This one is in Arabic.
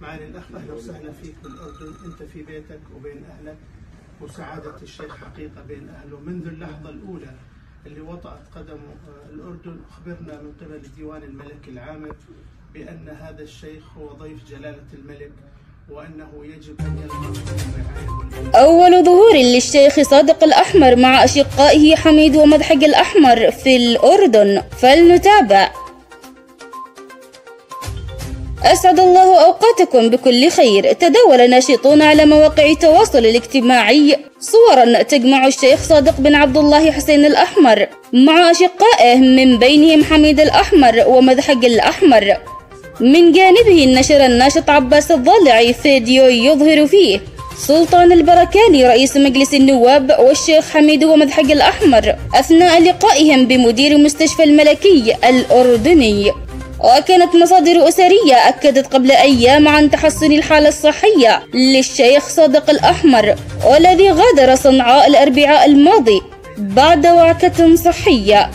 معالي الأخ أهلا وسهلا فيك بالأردن أنت في بيتك وبين أهلك وسعادة الشيخ حقيقة بين أهله. منذ اللحظة الأولى اللي وطأت قدم الأردن أخبرنا من قبل الديوان الملكي العام بأن هذا الشيخ هو ضيف جلالة الملك وأنه يجب أن يلقى. أول ظهور للشيخ صادق الأحمر مع أشقائه حميد ومضحك الأحمر في الأردن. فلنتابع. أسعد الله أوقاتكم بكل خير. تداول ناشطون على مواقع التواصل الاجتماعي. صورا تجمع الشيخ صادق بن عبد الله حسين الأحمر مع أشقائه من بينهم حميد الأحمر ومضحك الأحمر. من جانبه نشر الناشط عباس الضالعي فيديو يظهر فيه سلطان البركاني رئيس مجلس النواب والشيخ حميد ومضحك الأحمر أثناء لقائهم بمدير مستشفى الملكي الأردني. وكانت مصادر أسرية أكدت قبل أيام عن تحسن الحالة الصحية للشيخ صادق الأحمر والذي غادر صنعاء الأربعاء الماضي بعد وعكة صحية.